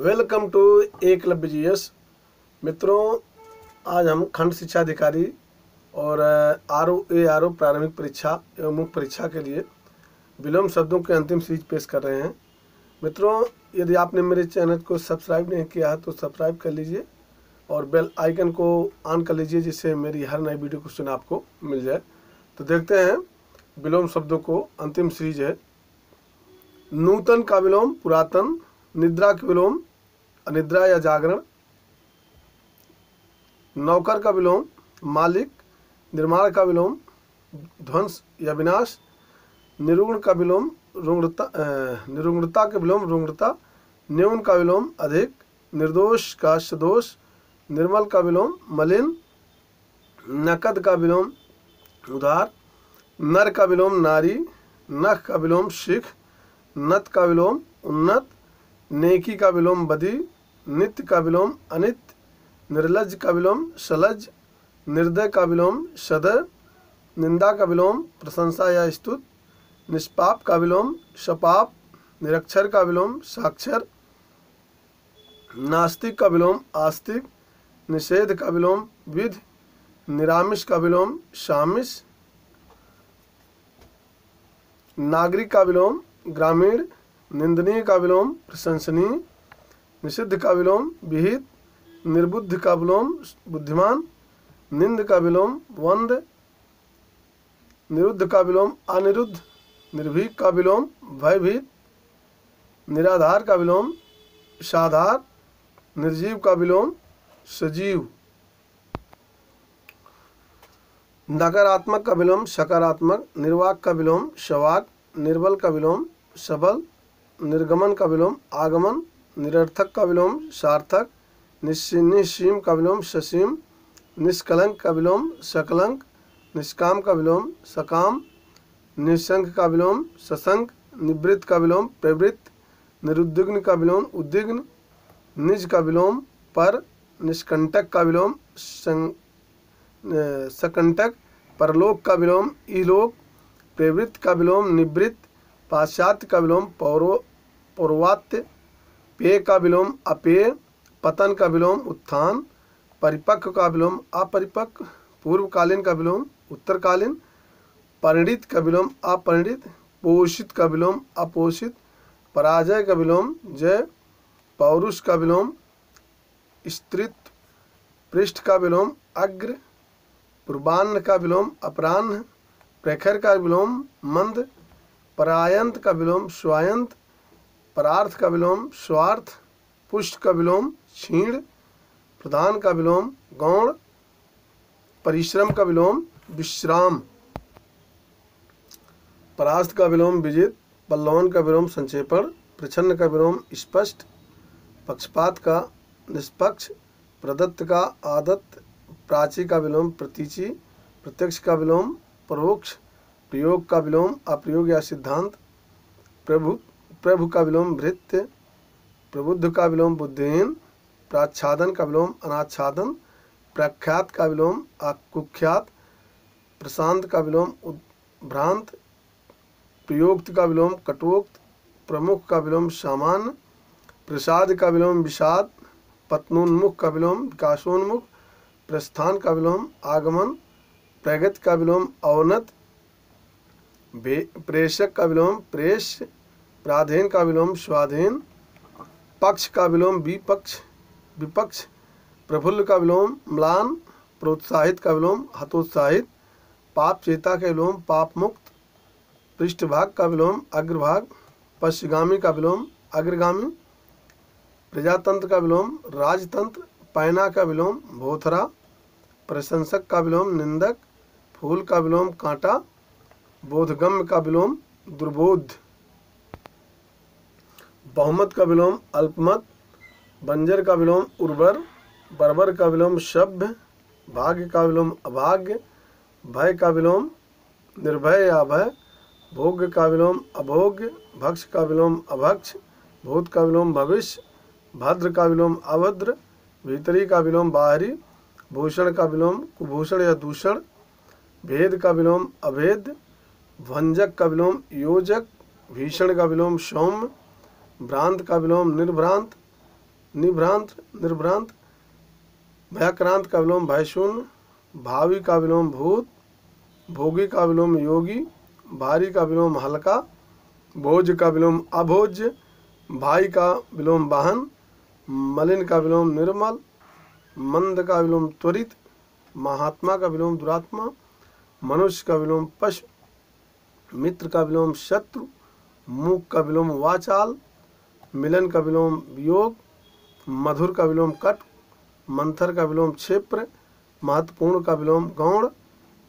Welcome to Eklavya G S. मित्रों, आज हम खंड शिक्षा अधिकारी और आर ओ, ए, आर ओ प्रारंभिक परीक्षा एवं मुख्य परीक्षा के लिए विलोम शब्दों के अंतिम सीरीज़ पेश कर रहे हैं। मित्रों, यदि आपने मेरे चैनल को सब्सक्राइब नहीं किया है तो सब्सक्राइब कर लीजिए और बेल आइकन को ऑन कर लीजिए, जिससे मेरी हर नई वीडियो क्वेश्चन आपको मिल जाए। तो देखते हैं विलोम शब्दों को अंतिम सीरीज़ है। नूतन का विलोम, पुरातन, निद्रा का विलोम अनिद्रा या जागरण नौकर का विलोम मालिक निर्माण का विलोम ध्वंस या विनाश निरुण का विलोम रुग्णता निरुग्णता के विलोम रुग्णता न्यून का विलोम अधिक निर्दोष का सदोष निर्मल का विलोम मलिन नकद का विलोम उधार नर का विलोम नारी नख का विलोम शिख नत का विलोम उन्नत नेकी का विलोम बदी नित्य का विलोम अनित निर्लज का विलोम सलज निर्दय का विलोम सदय निंदा का विलोम प्रशंसा या स्तुत, निष्पाप का विलोम शपाप, निरक्षर का विलोम साक्षर, नास्तिक का विलोम आस्तिक, निषेध का विलोम विध, निरामिष का विलोम शामिश नागरिक का विलोम ग्रामीण, निंदनीय का विलोम प्रशंसनीय निषिद्ध का विलोम विहित, निर्बुद्ध का विलोम बुद्धिमान, निंद का विलोम वंद, निरुद्ध का विलोम अनिरुद्ध, निर्भीक का विलोम भयभीत, निराधार का विलोम साधार निर्जीव का विलोम सजीव। नकारात्मक का विलोम सकारात्मक, निर्वाक का विलोम शवाक, निर्बल का विलोम सबल, निर्गमन का विलोम आगमन निरर्थक का विलोम सार्थक निस्सीम का विलोम ससीम, निष्कलंक का विलोम सकलंक, निष्काम का विलोम सकाम निशंक का विलोम सशंक निवृत्त का विलोम प्रवृत्त, निरुद्विग्न का विलोम उद्विग्न, निज का विलोम पर, निष्कंटक का विलोम सकंटक, परलोक का विलोम इलोक, प्रवृत्त का विलोम निवृत्त, पाश्चात्य का विलोम पौरो, पौर्वात्य पेय का विलोम अपेय पतन का विलोम उत्थान परिपक्व का विलोम अपरिपक्व पूर्वकालीन का विलोम उत्तरकालीन परिणित का विलोम अपरिणित पोषित का विलोम अपोषित पराजय का विलोम जय पौरुष का विलोम स्त्रित्व पृष्ठ का विलोम अग्र पूर्वान्न का विलोम अपराह्न प्रखर का विलोम मंद परायंत का विलोम स्वायंत परार्थ का विलोम, स्वार्थ, पुष्ट का विलोम क्षीण प्रधान का विलोम, गौण, परिश्रम का विलोम, विश्राम। परास्त का विलोम विजित पल्लवन का विलोम संक्षेपण, प्रछन्न का विलोम स्पष्ट, पक्षपात का निष्पक्ष, प्रदत्त का आदत प्राची का विलोम प्रतीचि, प्रत्यक्ष का विलोम परोक्ष, प्रयोग का विलोम अप्रयोग या सिद्धांत, प्रभु प्रभु का विलोम भृत्य प्रबुद्ध का विलोम बुद्धिहीन प्राच्छादन का विलोम अनाच्छादन प्रख्यात का विलोम कुख्यात प्रशांत का विलोम भ्रांत प्रयोक्त का विलोम कटोक्त प्रमुख का विलोम सामान्य प्रसाद का विलोम विषाद पत्नोन्मुख का विलोम विकासोन्मुख प्रस्थान का विलोम आगमन प्रगति का विलोम अवनत प्रेषक का विलोम प्रेष प्राधीन का विलोम स्वाधीन पक्ष का विलोम विपक्ष विपक्ष प्रफुल्ल का विलोम म्लान प्रोत्साहित का विलोम हतोत्साहित पाप चेता का विलोम पाप मुक्त पृष्ठभाग का विलोम अग्रभाग पश्चिगामी का विलोम अग्रगामी प्रजातंत्र का विलोम राजतंत्र पैना का विलोम भोथरा प्रशंसक का विलोम निंदक फूल का विलोम कांटा बोधगम्य का विलोम दुर्बोध बहुमत का विलोम अल्पमत बंजर का विलोम उर्वर बर्बर का विलोम सभ्य भाग्य का विलोम अभाग्य भय का विलोम निर्भय या भय भोग्य का विलोम अभोग्य भक्ष का विलोम अभक्ष भूत का विलोम भविष्य भद्र का विलोम अभद्र भीतरी का विलोम बाहरी भूषण का विलोम कुभूषण या दूषण भेद का विलोम अभेद भंजक का विलोम योजक भीषण का विलोम सौम्य भ्रांत का विलोम निर्भ्रांत निभ्रांत निर्भ्रांत भयाक्रांत का विलोम भयशून्य भावी का विलोम भूत भोगी का विलोम योगी भारी का विलोम हल्का भोज का विलोम अभोज्य भाई का विलोम वाहन मलिन का विलोम निर्मल मंद का विलोम त्वरित महात्मा का विलोम दुरात्मा मनुष्य का विलोम पशु मित्र का विलोम शत्रु मूक का विलोम वाचाल मिलन का विलोम वियोग मधुर का विलोम कट मंथर का विलोम क्षेत्र महत्वपूर्ण का विलोम गौण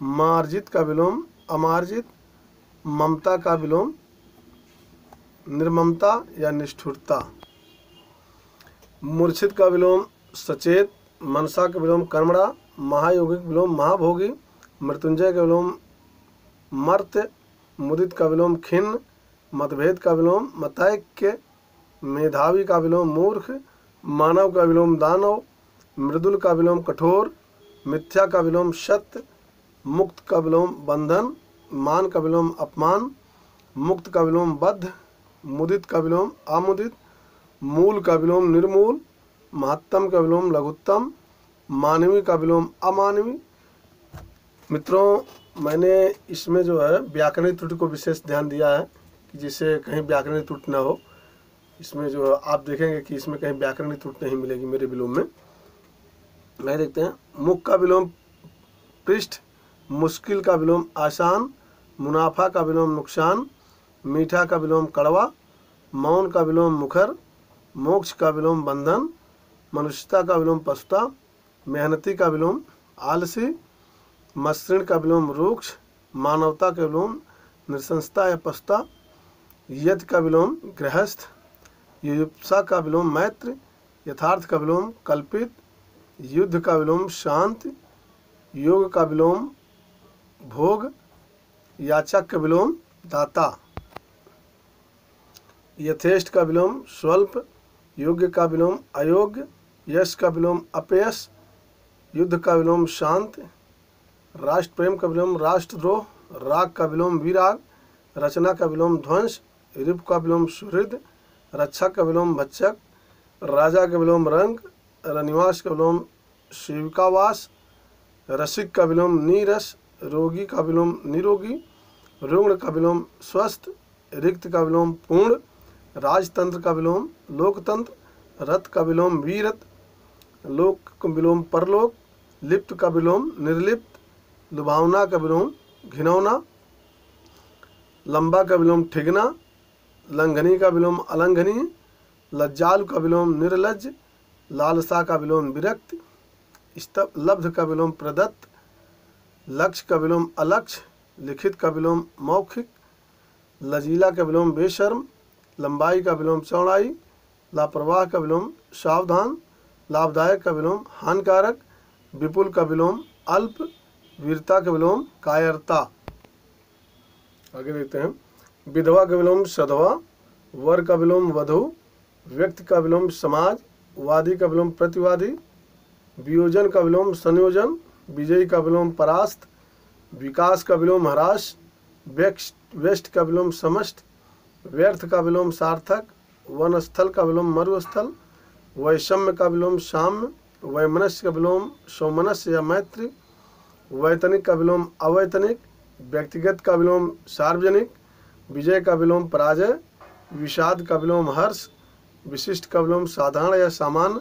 मार्जित का विलोम अमार्जित ममता का विलोम निर्ममता या निष्ठुरता मूर्छित का विलोम सचेत मनसा का विलोम कर्मणा महायोगिक विलोम महाभोगी मृत्युंजय का विलोम मर्त मुदित का विलोम खिन्न मतभेद का विलोम मतैक्य मेधावी का विलोम मूर्ख मानव का विलोम दानव मृदुल का विलोम कठोर मिथ्या का विलोम सत्य मुक्त का विलोम बंधन मान का विलोम अपमान मुक्त का विलोम बद्ध मुदित का विलोम आमुदित मूल का विलोम निर्मूल महत्तम का विलोम लघुत्तम मानवी का विलोम अमानवी मित्रों मैंने इसमें जो है व्याकरणिक त्रुटि को विशेष ध्यान दिया है कि जिससे कहीं व्याकरणिक त्रुटि ना हो इसमें जो आप देखेंगे कि इसमें कहीं व्याकरणिक त्रुटि नहीं मिलेगी मेरे विलोम में मैं देखते हैं मुख का विलोम पृष्ठ मुश्किल का विलोम आसान मुनाफा का विलोम नुकसान मीठा का विलोम कड़वा मौन का विलोम मुखर मोक्ष का विलोम बंधन मनुष्यता का विलोम पशुता मेहनती का विलोम आलसी मसृण का विलोम रूक्ष मानवता का विलोम नृशंसता या पशुता यद का विलोम गृहस्थ युयुप्सा का विलोम मैत्र यथार्थ का विलोम कल्पित युद्ध का विलोम शांत योग का विलोम भोग याचक का विलोम दाता यथेष्ट का विलोम स्वल्प योग्य का विलोम अयोग्य यश का विलोम अपयश युद्ध का विलोम शांत राष्ट्र प्रेम का विलोम राष्ट्रद्रोह राग का विलोम विराग रचना का विलोम ध्वंस रिप का विलोम सुहृद रक्षा का विलोम भक्षक राजा का विलोम रंग रनिवास का विलोम शिविकावास रसिक का विलोम नीरस रोगी का विलोम निरोगी रुग्ण का विलोम स्वस्थ रिक्त का विलोम पूर्ण राजतंत्र का विलोम लोकतंत्र रथ का विलोम वीरत लोक का विलोम परलोक लिप्त का विलोम निर्लिप्त लुभावना का विलोम घिनौना लंबा का विलोम ठिगना लंघनी का विलोम अलंघनी लज्जालु का विलोम निर्लज लालसा का विलोम विरक्त लब्ध का विलोम प्रदत्त लक्ष्य का विलोम अलक्ष लिखित का विलोम मौखिक लजीला का विलोम बेशर्म लंबाई का विलोम चौड़ाई लापरवाह का विलोम सावधान लाभदायक का विलोम हानिकारक विपुल का विलोम अल्प वीरता का विलोम कायरता आगे देखते हैं विधवा का विलोम सधवा वर का विलोम वधु व्यक्ति का विलोम समाज वादी का विलोम प्रतिवादी वियोजन का विलोम संयोजन विजयी का विलोम परास्त विकास का विलोम ह्रास वेस्ट का विलोम समष्ट व्यर्थ का विलोम सार्थक वनस्थल का विलोम मरुस्थल वैषम्य का विलोम साम्य वैमनस्य का विलोम सौमनस्य या मैत्री वैतनिक का विलोम अवैतनिक व्यक्तिगत का विलोम सार्वजनिक विजय का विलोम पराजय, विषाद का विलोम हर्ष, विशिष्ट का विलोम साधारण या सामान्य,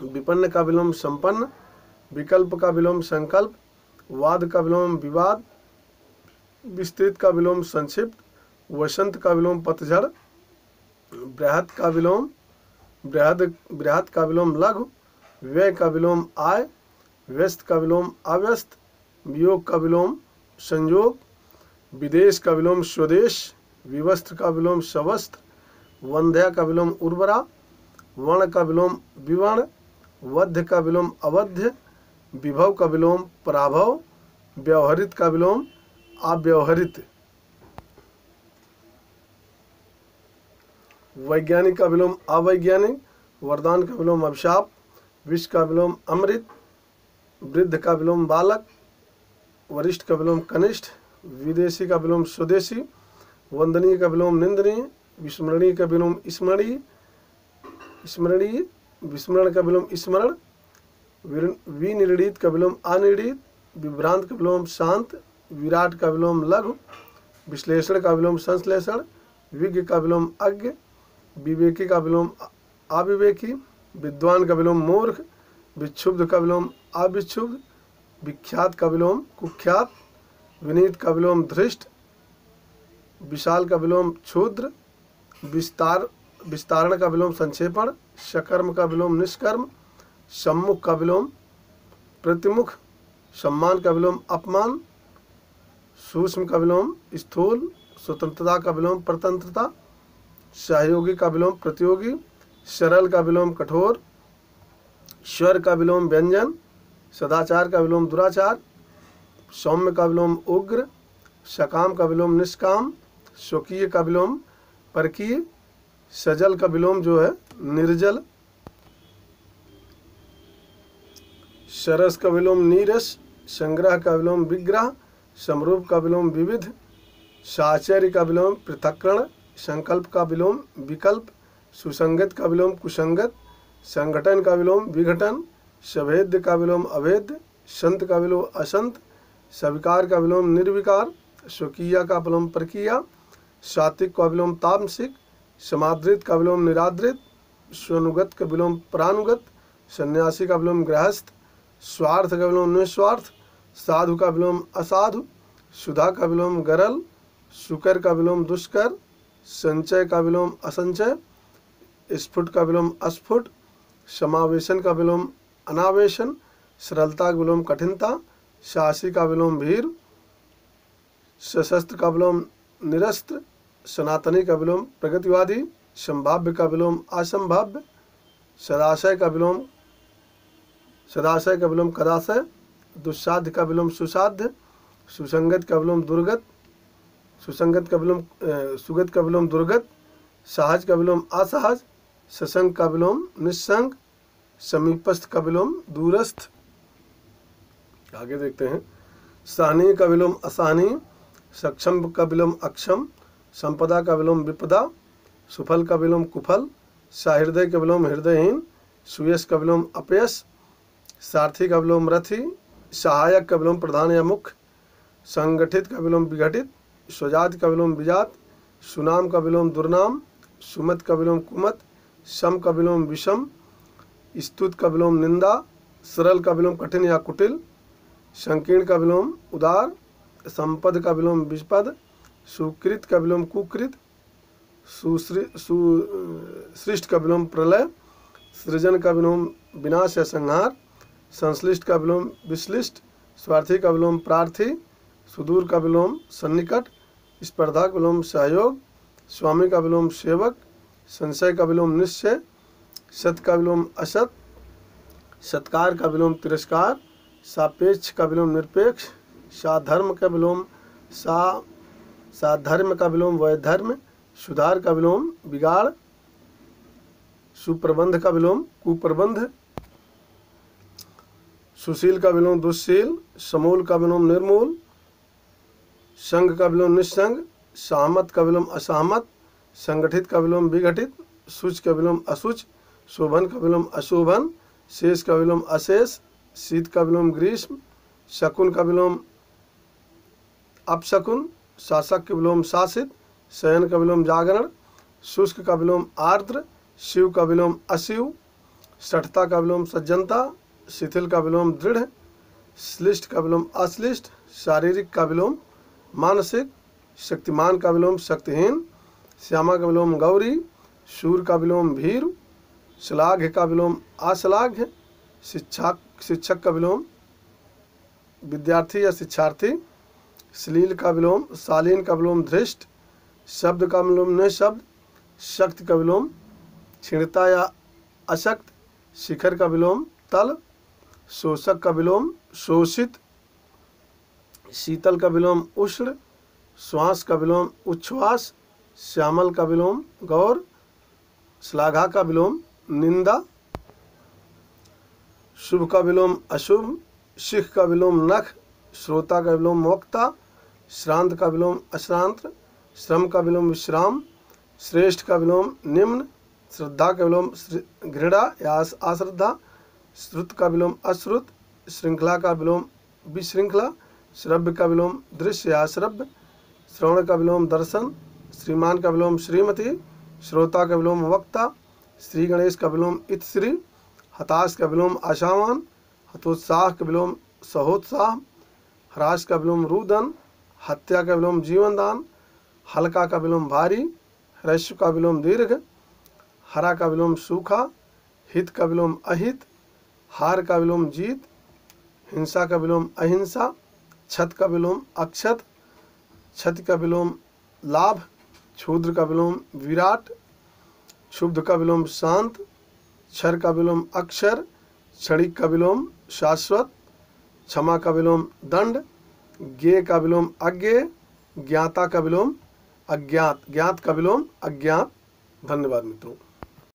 विपन्न का विलोम संपन्न, विकल्प का विलोम संकल्प, वाद का विलोम विवाद, विस्तृत का विलोम संक्षिप्त, वसंत का विलोम पतझड़, बृहद का विलोम बृहद बृहद का विलोम लघु, व्यय का विलोम आय, व्यस्त का विलोम अव्यस्त, वियोग का विलोम संयोग विदेश का विलोम स्वदेश विवस्त्र का विलोम सवस्त्र वंध्या का विलोम उर्वरा वर्ण का विलोम विवर्ण वध्य का विलोम अवध्य विभव का विलोम पराभव व्यवहारित का विलोम अव्यवहारित वैज्ञानिक का विलोम अवैज्ञानिक वरदान का विलोम अभिशाप विष का विलोम अमृत वृद्ध का विलोम बालक वरिष्ठ का विलोम कनिष्ठ विदेशी का विलोम स्वदेशी वंदनीय का विलोम निंदनीय विस्मरणीय का विलोम स्मरणीय स्मरणीय विस्मरण का विलोम स्मरण विनिर्णित का विलोम अनिर्णित विभ्रांत का विलोम शांत विराट का विलोम लघु विश्लेषण का विलोम संश्लेषण विज्ञ का विलोम अज्ञ विवेकी का विलोम अविवेकी विद्वान का विलोम मूर्ख विक्षुब्ध का विलोम अविक्षुब्ध विख्यात का विलोम कुख्यात विनीत का विलोम धृष्ट, विशाल का विलोम क्षुद्र, विस्तार, विस्तारण का विलोम संक्षेपण सकर्म का विलोम निष्कर्म सम्मुख का विलोम प्रतिमुख, सम्मान का विलोम अपमान, सूक्ष्म का विलोम स्थूल, स्वतंत्रता का विलोम परतंत्रता, सहयोगी का विलोम प्रतियोगी, सरल का विलोम कठोर, स्वर का विलोम व्यंजन, सदाचार का विलोम दुराचार सौम्य का विलोम उग्र, सकाम का विलोम निष्काम, स्वकीय का विलोम परकीय, सजल का विलोम जो है निर्जल, सरस का विलोम नीरस, संग्रह का विलोम विग्रह, समरूप का विलोम विविध, साचर्य का विलोम पृथकरण संकल्प का विलोम विकल्प, सुसंगत का विलोम कुसंगत संगठन का विलोम विघटन, सभेद्य का विलोम अभेद्य, संत का विलोम असंत स्वीकार का विलोम निर्विकार स्वकीय का विलोम प्रक्रिया सात्विक का विलोम तामसिक समादृत का विलोम निरादृत स्वनुगत का विलोम प्रानुगत सन्यासी का विलोम गृहस्थ स्वार्थ का विलोम निस्वार्थ साधु का विलोम असाधु सुधा का विलोम गरल सुकर का विलोम दुष्कर संचय का विलोम असंचय स्फुट का विलोम अस्फुट समावेशन का विलोम अनावेशन सरलता का विलोम कठिनता शासी का विलोम भीर सशस्त्र का विलोम निरस्त्र सनातनी का विलोम प्रगतिवादी, संभाव्य का विलोम असंभाव्य, सदाशय का विलोम सदाशय का विलोम कदाशय दुस्साध्य का विलोम सुसाध्य, सुसंगत का विलोम दुर्गत, सुसंगत का विलोम सुगत का विलोम दुर्गत, सहज का विलोम असहज, ससंग का विलोम निस्संग, समीपस्थ का विलोम दूरस्थ। आगे देखते हैं। सहनी का विलोम असहनीय सक्षम का विलोम अक्षम, संपदा का विलोम विपदा, सुफल का विलोम कुफल, साहृदय का विलोम हृदयहीन, सुयश का विलोम अपयश, सारथी का विलोम रथी, सहायक का विलोम प्रधान या मुख्य संगठित का विलोम विघटित, स्वजात का विलोम विजात, सुनाम का विलोम दुर्नाम, सुमत का विलोम कुमत, सम का विलोम विषम, स्तुत का विलोम निंदा, सरल का विलोम कठिन या कुटिल संकीर्ण का विलोम उदार संपद का विलोम विपद सुकृत का विलोम कुकृत सुश्री सुसृष्ट का विलोम प्रलय सृजन का विलोम विनाश या संहार संश्लिष्ट का विलोम विश्लिष्ट स्वार्थी का विलोम प्रार्थी सुदूर का विलोम सन्निकट स्पर्धा का विलोम सहयोग स्वामी का विलोम सेवक संशय का विलोम निश्चय सत का विलोम असत सत्कार का विलोम तिरस्कार सापेक्ष का विलोम निरपेक्ष साधर्म का विलोम सा साधर्म का विलोम वैधर्म सुधार का विलोम बिगाड़ सुप्रबंध का विलोम कुप्रबंध सुशील का विलोम दुस्शील समूल का विलोम निर्मूल संघ का विलोम निस्संग सहमत का विलोम असहमत संगठित का विलोम विघटित सुच का विलोम असुच शोभन का विलोम अशोभन शेष का विलोम अशेष शीत का विलोम ग्रीष्म शकुन का विलोम अपशकुन शासक के विलोम शासित शयन का विलोम जागरण शुष्क का विलोम आर्द्र शिव का विलोम अशिव सठता का विलोम सज्जनता शिथिल का विलोम दृढ़ श्लिष्ट का विलोम अश्लिष्ट शारीरिक का विलोम मानसिक शक्तिमान का विलोम शक्तिहीन श्यामा का विलोम गौरी शूर का विलोम भीर श्लाघ्य का विलोम अश्लाघ्य शिक्षा शिक्षक का विलोम, विद्यार्थी या शिक्षार्थी श्लील का विलोम, शालीन का विलोम धृष्ट, शब्द का विलोम निशब्द, शक्ति का विलोम क्षीणता या अशक्त, शिखर का विलोम तल, शोषक का विलोम शोषित, शीतल का विलोम उष्ण, श्वास का विलोम उच्छ्वास, श्यामल का विलोम गौर, श्लाघा का विलोम निंदा शुभ का विलोम अशुभ शिख का विलोम नख श्रोता का विलोम वक्ता श्रांत का विलोम अश्रांत श्रम का विलोम विश्राम श्रेष्ठ का विलोम निम्न श्रद्धा का विलोम घृणा या अश्रद्धा श्रुत का विलोम अश्रुत श्रृंखला का विलोम विश्रृंखला श्रव्य का विलोम दृश्य या श्रव्य श्रवण का विलोम दर्शन श्रीमान का विलोम श्रीमती श्रोता का विलोम वक्ता श्री गणेश का विलोम इतश्री हताश का विलोम आशावान, हतोत्साह का विलोम सहोत्साह, ह्रास का विलोम रुदन, हत्या का विलोम जीवनदान, हल्का का विलोम भारी, ह्रस्व का विलोम दीर्घ, हरा का विलोम सूखा, हित का विलोम अहित, हार का विलोम जीत, हिंसा का विलोम अहिंसा छत का विलोम अक्षत छत का विलोम लाभ, क्षुद्र का विलोम विराट, शुद्ध का विलोम शांत क्षर का विलोम अक्षर क्षणिक का विलोम शाश्वत, क्षमा का विलोम दंड ज्ञे का विलोम अज्ञे ज्ञाता का विलोम अज्ञात, ज्ञात का विलोम अज्ञात। धन्यवाद मित्रों।